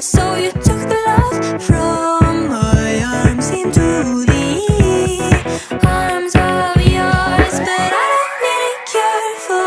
So you took the love from my arms into the arms of yours But I don't need a cure for